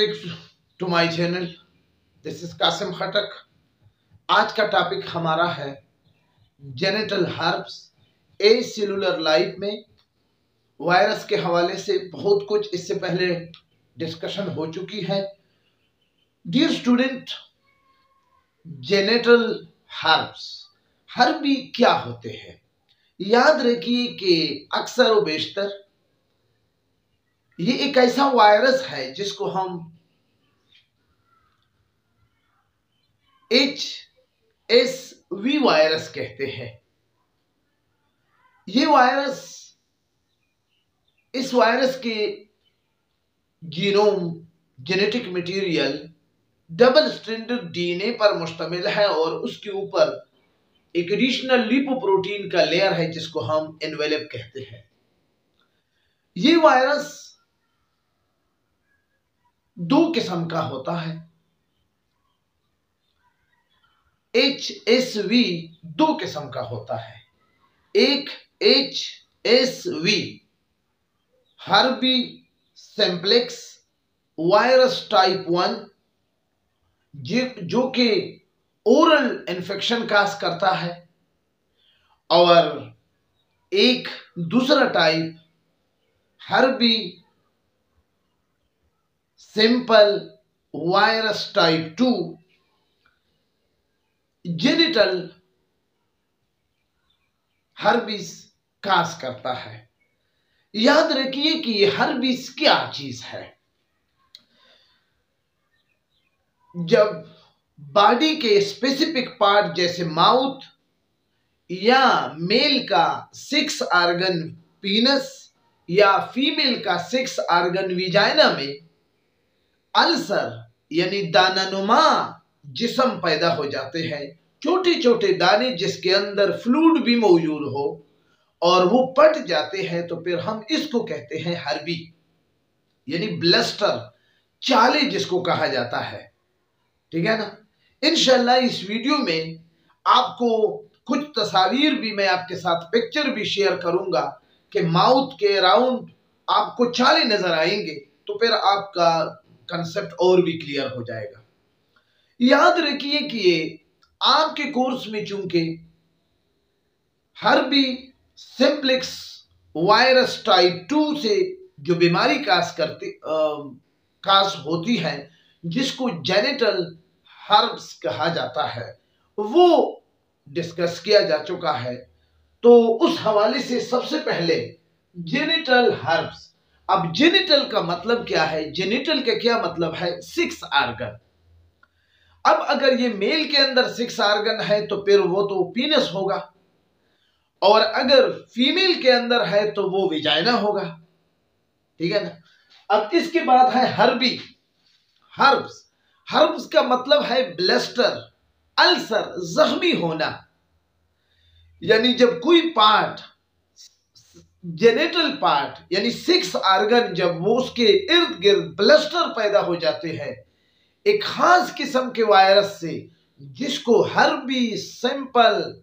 Back to my channel this is Qasim Khattak आज का topic हमारा है जेनेटल हर्ब्स ए सेलुलर लाइफ में वायरस के हवाले से बहुत कुछ इससे पहले डिस्कशन हो चुकी है। Dear student genital herpes herpes क्या होते हैं? याद रखिए कि अक्सर व बेशतर ये एक ऐसा वायरस है जिसको हम एच एस वी वायरस कहते हैं। ये वायरस इस वायरस के genome genetic material double standard DNA पर मुश्तमिल है और उसके ऊपर एक एडिशनल लिपोप्रोटीन का लेयर है जिसको हम एनवेलप कहते हैं। ये वायरस दो किस्म का होता है। एच एस वी दो किस्म का होता है। एक H S V herpes simplex virus type one जो कि ओरल इन्फेक्शन काज करता है। और एक दूसरा type herpes simple virus type two genital herpes cause करता है। याद रखिए कि ये हर्बिस क्या चीज़ है? जब बॉडी के स्पेसिफिक पार्ट जैसे माउथ या मेल का सिक्स आर्गन पीनस या फीमेल का सिक्स आर्गन विजाइना में अल्सर यानी दानानुमा जिसम पैदा हो जाते हैं। छोटे छोटे दाने जिसके अंदर फ्लूड भी मौजूद हो और वो पट जाते हैं तो फिर हम इसको कहते हैं हरबी, यानी ब्लस्टर, चाले जिसको कहा जाता है। ठीक है ना? इनशाला इस वीडियो में आपको कुछ तस्वीर भी मैं आपके साथ पिक्चर भी शेयर करूँगा कि माउथ के अराउंड आपको चाले नज़र आएँगे तो फिर आपका कंसेप्ट और भी क्लियर हो जाएगा। याद रखिए कि आपके कोर्स में चूँकि हर भी सिंप्लेक्स वायरस टाइप टू से जो बीमारी कास करती कास होती है, जिसको जेनेटल हर्ब्स कहा जाता है, वो डिस्कस किया जा चुका है। तो उस हवाले से सबसे पहले जेनिटल हर्ब्स अब जेनिटल का मतलब क्या है? जेनिटल का क्या मतलब है? सिक्स आर्गन अब अगर ये मेल के अंदर सिक्स आर्गन है तो फिर वो तो पीनस होगा। और अगर फीमेल के अंदर है तो वो विजाइना होगा। ठीक है ना? अब इसके बाद है हर्बी हर्ब्स हर्ब्स का मतलब है ब्लेस्टर अल्सर जख्मी होना। यानी जब कोई पार्ट जेनेटल पार्ट यानी सिक्स आर्गन जब वो उसके इर्द गिर्द ब्लस्टर पैदा हो जाते हैं एक खास किस्म के वायरस से, जिसको herpes simple,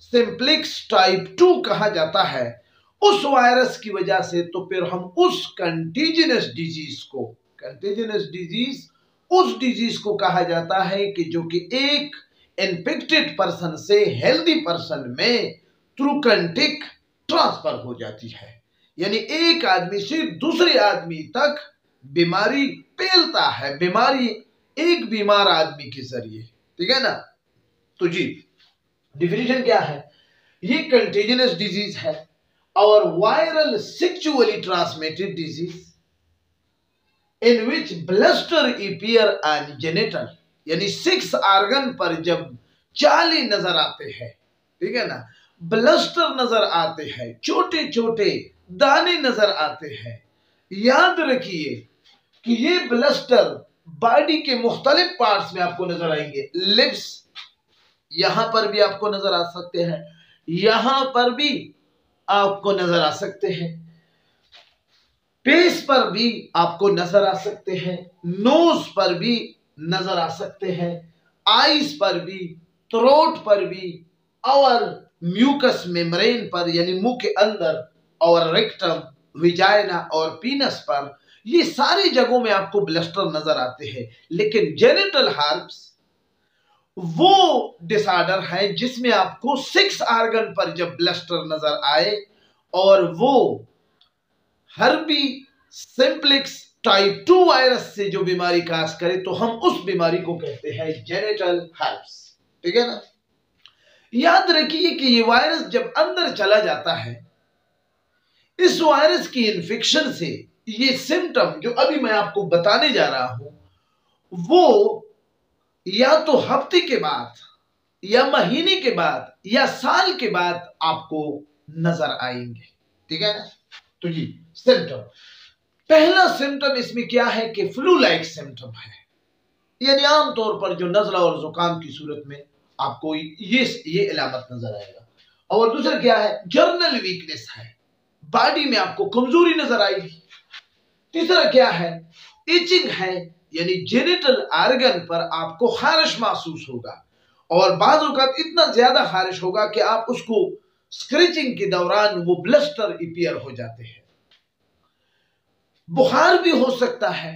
simplex type two कहा जाता है, उस वायरस की वजह से तो फिर हम उस कंटीजिनस डिज़ीज़ को, कंटीजिनस डिज़ीज़, उस डिज़ीज़ को कहा जाता है कि जो कि एक इन्फेक्टेड पर्सन से हेल्दी पर्सन में थ्रू कंटिक ट्रांसफ़र हो जाती है। यानी एक आदमी से दूसरे आदमी तक बीमारी फैलता है, बीमारी एक बीमार आदमी के ज़रिए, ठीक है ना? तो जी डिफिनेशन क्या है? ये कंटेजिनस डिज़ीज़ है, और viral sexually transmitted disease in which blister appear and genital यानी सिक्स आर्गन पर जब चाली नज़र आते हैं, ठीक है ना? ब्लस्टर नज़र आते हैं छोटे छोटे दाने नज़र आते हैं। याद रखिए कि ये ब्लस्टर बॉडी के मुख्तलिफ़ पार्ट्स में आपको नज़र आएँगे। लिप्स यहाँ पर भी आपको नज़र आ सकते हैं। यहाँ पर भी आपको नज़र आ सकते हैं। पेस पर भी आपको नज़र आ सकते हैं। नोज़ पर भी नज़र आ सकते हैं। आईज पर भी थ्रोट पर भी और म्यूकस मेम्ब्रेन पर, यानी मुँह के अंदर और रेक्टम विजाइना और पीनस पर ये सारी जगहों में आपको ब्लस्टर नज़र आते हैं, लेकिन जेनेटल हार्ब्स वो डिसऑर्डर है जिसमें आपको सिक्स आर्गन पर जब ब्लस्टर नज़र आए और वो herpes simplex type two virus से जो बीमारी कास करे तो हम उस बीमारी को कहते हैं जेनेटल हार्ब्स ठीक है ना? याद रखिए कि ये वायरस जब अंदर चला जाता है, इस वायरस की इन्फेक्शन से ये सिम्टम जो अभी मैं आपको बताने जा रहा हूँ, वो या तो हफ़्ते के बाद, या महीने के बाद, या साल के बाद आपको नज़र आएँगे। ठीक है ना? तो जी सिम्टम पहला सिम्टम इसमें क्या है कि फ्लू लाइक सिम्टम है। यानी आमतौर पर जो नजला और जुकाम की सूरत में आपको ये ये इलामत नज़र आएगा। और दूसरा क्या है? जर्नल वीकनेस है। बॉडी में आपको कमज़ोरी नज़र आएगी। तीसरा क्या है? इचिंग है, यानी जेनिटल आर्गन पर आपको खारिश महसूस होगा। और का इतना ज़्यादा खारिश होगा कि आप उसको स्क्रेचिंग के दौरान वो ब्लस्टर इपियर हो जाते हैं। बुखार भी हो सकता है,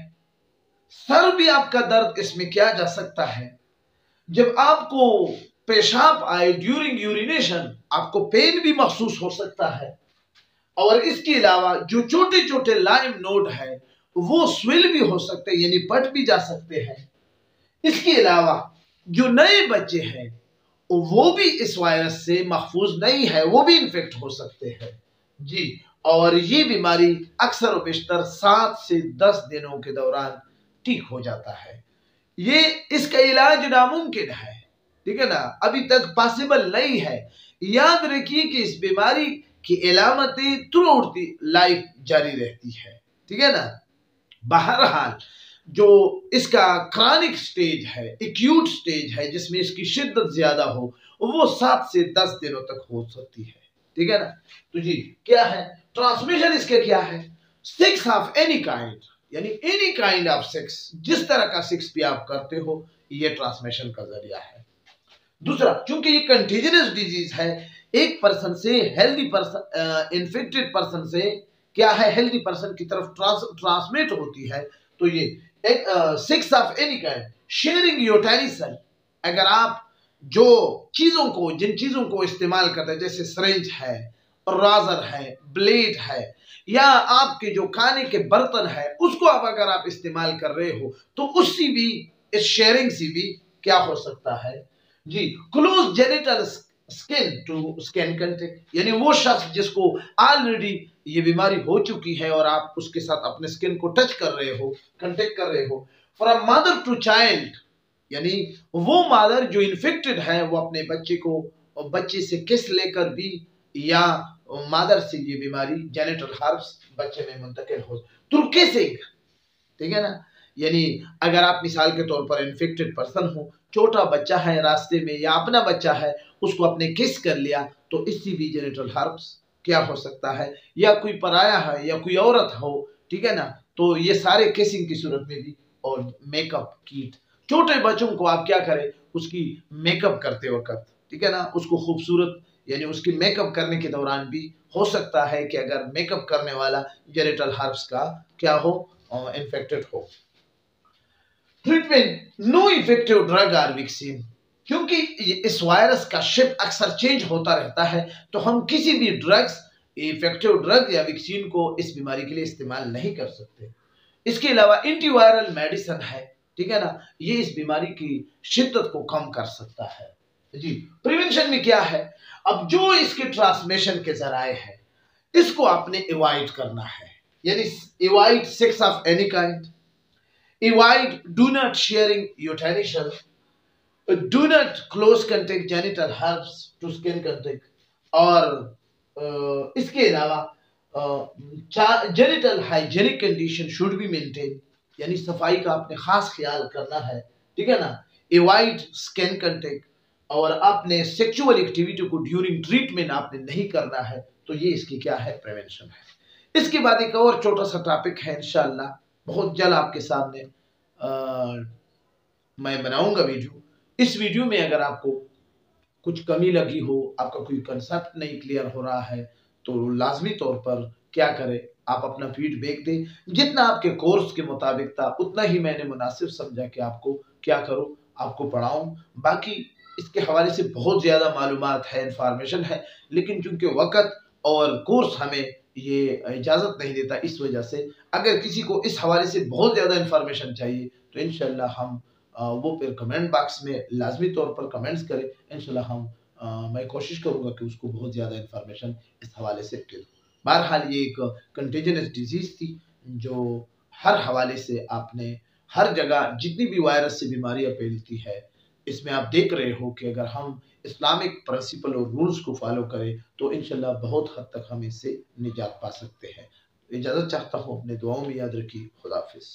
सर भी आपका दर्द इसमें किया जा सकता है। जब आपको पेशाब आए ड्यूरिंग यूरिनेशन आपको पेन भी महसूस हो सकता है। और इसके अलावा जो छोटे छोटे लाइम नोड है, वो स्विल भी हो सकते हैं, यानी पट भी जा सकते हैं। इसके अलावा जो नए बच्चे हैं, वो भी इस वायरस से महफूज नहीं है, वो भी इन्फेक्ट हो सकते हैं। जी, और ये बीमारी अक्सर बेशतर सात से दस दिनों के दौरान ठीक हो जाता है। ये इसका इलाज नामुमकिन है, ठीक है ना? अभी तक पॉसिबल नहीं है। याद रखिए कि इस बीमारी की थ्रू आउट लाइफ जारी रहती है। ठीक है ना? बहरहाल, जो इसका क्रॉनिक स्टेज है एक्यूट स्टेज है, जिसमें इसकी शिद्दत ज़्यादा हो, वो सात से दस दिनों तक हो सकती है। ठीक है ना? तो जी, क्या है? ट्रांसमिशन इसके क्या है? सिक्स ऑफ़ एनी काइंड यानी एनी काइंड ऑफ़ सेक्स जिस तरह का सेक्स भी आप करते हो, ये ट्रांसमिशन का ज़रिया है। दूसरा क्योंकि ये कंटीजियस डिज़ीज़ है, एक पर्सन से हेल्दी पर्सन इन्फेक्टेड पर्सन से क्या है हेल्दी पर्सन की तरफ़ ट्रांसमिट होती है तो ये एक sex of any kind sharing utensil अगर आप जो चीज़ों को, जिन चीज़ों को इस्तेमाल करते हैं, जैसे सरेंज है राजर है ब्लेड है, या आपके जो खाने के बर्तन है, उसको आप अगर आप इस्तेमाल कर रहे हो तो उससे भी, इस शेयरिंग से भी क्या हो सकता है? जी close genital skin to skin contact यानी वो शख्स जिसको ऑलरेडी ये बीमारी हो चुकी है और आप उसके साथ अपने स्किन को टच कर रहे हो कंटेक्ट कर रहे हो फ्रॉम मदर टू चाइल्ड यानी वो मदर जो इन्फेक्टेड है, वो अपने बच्चे को और बच्चे से किस लेकर भी या मादर से ये बीमारी जेनेटल हार्ब्स बच्चे में मुंतकिल हो, तुर्के से ठीक है ना? यानी अगर आप मिसाल के तौर पर इन्फेक्टेड पर्सन हो, छोटा बच्चा है, रास्ते में या अपना बच्चा है, उसको अपने किस कर लिया तो इससे भी जेनेटल हार्ब्स क्या हो सकता है? या कोई पराया है, या कोई औरत हो, ठीक है ना? तो ये सारे केसिंग की सूरत में भी और मेकअप कीट छोटे बच्चों को आप क्या करें? उसकी मेकअप करते वक्त, ठीक है ना? उसको खूबसूरत, यानी उसकी मेकअप करने के दौरान भी हो सकता है कि अगर मेकअप करने वाला जेनेटल हर्ब्स का क्या हो इन्फेक्टेड हो। Treatment, no effective drug or vaccine. क्योंकि इस वायरस का शिप अक्सर चेंज होता रहता है तो हम किसी भी ड्रग्स, इफ़ेक्टिव ड्रग या वैक्सीन को इस बीमारी के लिए इस्तेमाल नहीं कर सकते। इसके अलावा एंटीवायरल मेडिसिन है, ठीक है ना? ये इस बीमारी की शिद्दत को कम कर सकता है। जी, प्रिवेंशन में क्या है? अब जो इसके ट्रांसमिशन के जराए हैं, इसको आपने एवॉइड करना है। यानी avoid sex of any kind. Avoid do not sharing utensil do not close contact genital herpes to skin contact और uh, इसके अलावा genital hygienic condition should be maintain यानी सफ़ाई का आपने खास ख्याल करना है ठीक है ना इवाइड स्किन कंटेक्ट और आपने सेक्सुअल एक्टिविटी को ड्यूरिंग ट्रीटमेंट आपने नहीं करना है तो ये इसकी क्या है प्रिवेंशन है इसके बाद एक और छोटा सा टॉपिक है इनशाला बहुत जल्द आपके सामने आ, मैं बनाऊँगा वीडियो। इस वीडियो में अगर आपको कुछ कमी लगी हो आपका कोई कंसेप्ट नहीं क्लियर हो रहा है तो लाजमी तौर पर क्या करें? आप अपना फीडबैक दें। जितना आपके कोर्स के मुताबिक था उतना ही मैंने मुनासिब समझा कि आपको क्या करो। आपको पढ़ाऊं। बाकी इसके हवाले से बहुत ज़्यादा मालूम है इंफॉर्मेशन है लेकिन चूँकि वक़्त और कोर्स हमें ये इजाज़त नहीं देता इस वजह से। अगर किसी को इस हवाले से बहुत ज़्यादा इंफॉर्मेशन चाहिए तो इन हम वो फिर कमेंट बॉक्स में लाजमी तौर पर कमेंट्स करें। इन हम आ, मैं कोशिश करूँगा कि उसको बहुत ज़्यादा इन्फॉर्मेशन इस हवाले से दे दूँ। बहरहाल ये एक कंटेजनस डिज़ीज़ थी जो हर हवाले से आपने हर जगह जितनी भी वायरस से बीमारियाँ फैलती है इसमें आप देख रहे हो कि अगर हम इस्लामिक प्रिंसिपल और रूल्स को फॉलो करें तो इन बहुत हद तक हम इससे निजात पा सकते हैं। इजाज़त चाहता हूँ, अपने दुआओं में याद रखिए। खुदाफिज